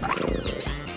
ピッ!